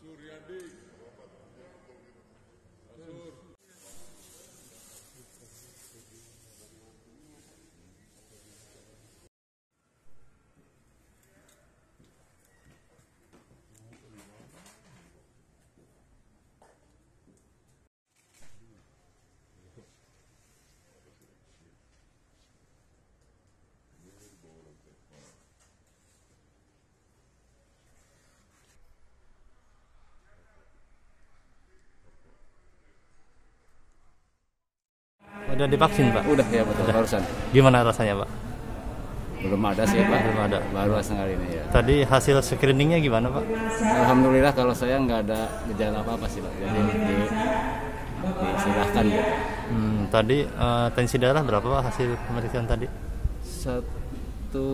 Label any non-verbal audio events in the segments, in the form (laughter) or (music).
Surya Dik. Udah divaksin Pak? Udah ya betul barusan. Gimana rasanya Pak? Belum ada sih Pak. Belum ada. Baru kali ini ya. Tadi hasil screeningnya gimana Pak? Alhamdulillah kalau saya nggak ada gejala apa apa sih Pak. Jadi di, disilahkan gitu. Hmm, tadi eh, tensi darah berapa Pak hasil pemeriksaan tadi? Satu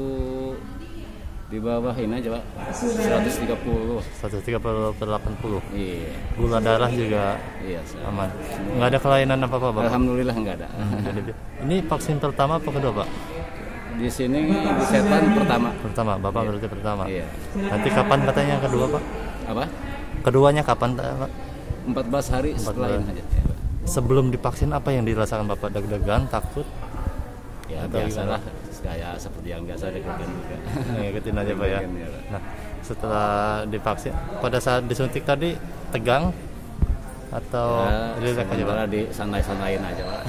di bawah ini aja Pak. 130. 130 per 80. Iya. Gula darah juga Iya. saya- aman. Nggak ada kelainan apa-apa Bapak? Alhamdulillah nggak ada. Jadi, ini vaksin pertama apa kedua Pak? Di sini di setan pertama. Pertama, Bapak berarti pertama. Iya. Nanti kapan katanya yang kedua Pak? Apa? Keduanya kapan Pak? 14 hari setelah ini aja. Ya, Pak. Sebelum divaksin apa yang dirasakan Bapak? Deg-degan, takut? Ya Atau biasalah kayak seperti yang biasa dikeluarkan juga. Ngikutin aja Pak ya. Ya, Pak. Nah, setelah divaksin, pada saat disuntik tadi tegang atau Ya, rileks aja Pak? di santai-santaiin aja Pak.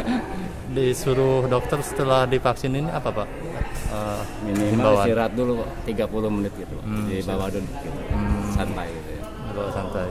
(laughs) Disuruh dokter setelah divaksin ini apa Pak? Eh, Minimal himbauan. istirahat dulu Pak, 30 menit gitu Pak. Hmm, di bawah duduk gitu. Santai gitu ya. Kalau santai.